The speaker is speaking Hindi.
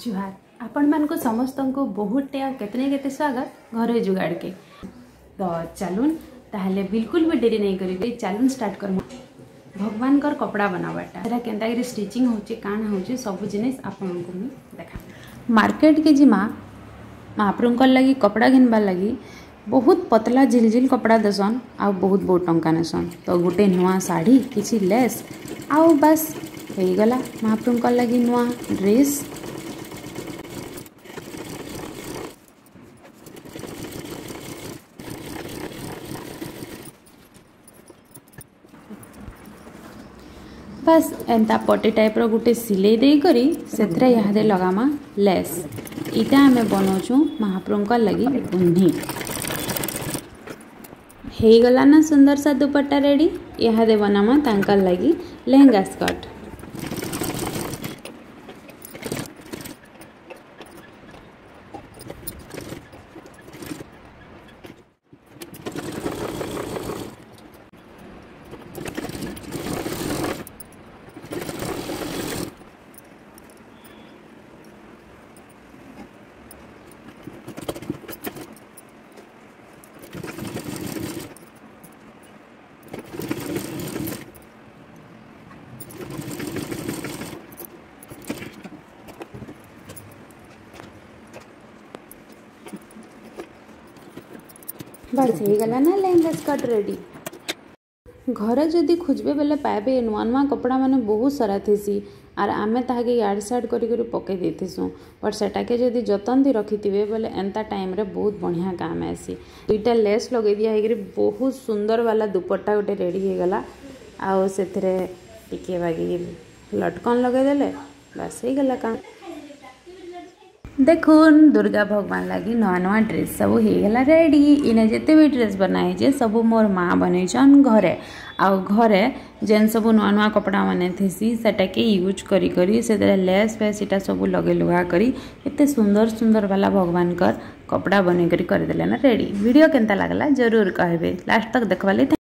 जुहार आपण मान समस्त को बहुत टेतने के स्वागत घर जुगाड़ के तो चलून ताल बिल्कुल भी डेरी नहीं करेंगे चलून स्टार्ट कर भगवान कर कपड़ा बनावाटा के स्टिचिंग हो सब जिन आप को मार्केट के जीमा महाप्रभुकर लगे कपड़ा घिनबार लगी बहुत पतला झिलझिल कपड़ा देसन आ बहुत बहुत टाँह नेसन तो गोटे नुआ शाढ़ी किसी लेस आस हो गला महाप्रभुकर लगी नुआ ड्रेस ବାସ୍ ଏନ୍ତା ପଟି ଟାଇପ୍ର ଗୋଟେ ସିଲେଇ ଦେଇକରି ସେଥିରେ ଇହାଦେ ଲଗାମା ଲେସ୍ ଇଟା ଆମେ ବନଉଛୁ ମହାପ୍ରଭୁଙ୍କର ଲାଗି ବୁହ୍ନି ହେଇଗଲା ନା ସୁନ୍ଦର ସା ଦୁପଟା ରେଡ଼ି ଇହାଦେ ବନାମା ତାଙ୍କର ଲାଗି ଲେହେଙ୍ଗା ସ୍କର୍ଟ ବାସ୍ ହେଇଗଲା ନା ଲେହେଙ୍ଗା ସ୍କର୍ଟ ରେଡ଼ି ଘରେ ଯଦି ଖୋଜବେ ବେଲେ ପାଇବେ ଏ ନୂଆ ନୂଆ କପଡ଼ାମାନେ ବହୁତ ସାରା ଥିସି ଆର୍ ଆମେ ତାହାକେ ଇଆଡ଼୍ ସିଆଡ଼୍ କରିକରି ପକେଇ ଦେଇଥିସୁଁ ବଟ୍ ସେଟାକେ ଯଦି ଯତନ୍ଥି ରଖିଥିବେ ବୋଲେ ଏନ୍ତା ଟାଇମ୍ରେ ବହୁତ ବଢ଼ିଆ କାମ ଆସି ଦୁଇଟା ଲେସ୍ ଲଗେଇ ଦିଆ ହେଇକିରି ବହୁତ ସୁନ୍ଦର ବାଲା ଦୁପଟା ଗୋଟେ ରେଡ଼ି ହେଇଗଲା ଆଉ ସେଥିରେ ଟିକେ ବାଗି ଲଟକନ୍ ଲଗେଇଦେଲେ ବାସ୍ ହେଇଗଲା କାଣା দেখুন দুর্গা ভগবান লাগি নয় নয় ড্রেস সবু হয়েগলা রেডি ইনে যেতে বি ড্রেস বনাইছে সবু মোর মা বনাইছন ঘরে আউ ঘরে যেন সবু নয় নয় কপড়া মানে থিসি সেটাকে ইউজ করি করি সেটা লেস ফেস এটা সবু লগে লুগা করি এতে সুন্দর সুন্দর বালা ভগবানকর কপড়া বনাই করি করিদেলে না রেডি ভিডিও কেনতা লাগলা জরুর কহবে লাস্ট তক দেখবালে